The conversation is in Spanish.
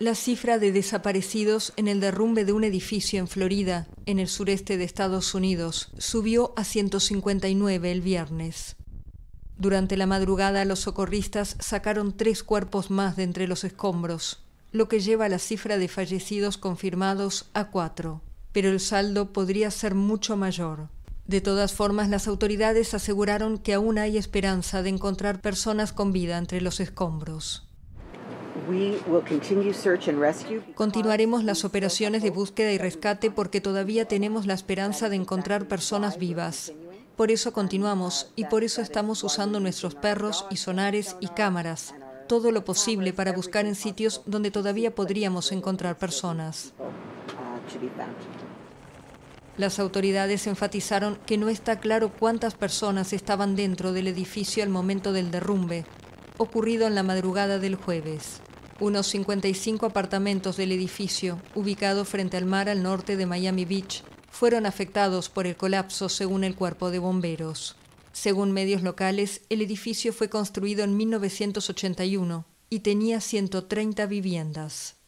La cifra de desaparecidos en el derrumbe de un edificio en Florida, en el sureste de Estados Unidos, subió a 159 el viernes. Durante la madrugada los socorristas sacaron tres cuerpos más de entre los escombros, lo que lleva la cifra de fallecidos confirmados a cuatro, pero el saldo podría ser mucho mayor. De todas formas, las autoridades aseguraron que aún hay esperanza de encontrar personas con vida entre los escombros. Continuaremos las operaciones de búsqueda y rescate porque todavía tenemos la esperanza de encontrar personas vivas. Por eso continuamos y por eso estamos usando nuestros perros y sonares y cámaras, todo lo posible para buscar en sitios donde todavía podríamos encontrar personas. Las autoridades enfatizaron que no está claro cuántas personas estaban dentro del edificio al momento del derrumbe, ocurrido en la madrugada del jueves. Unos 55 apartamentos del edificio, ubicado frente al mar al norte de Miami Beach, fueron afectados por el colapso según el cuerpo de bomberos. Según medios locales, el edificio fue construido en 1981 y tenía 130 viviendas.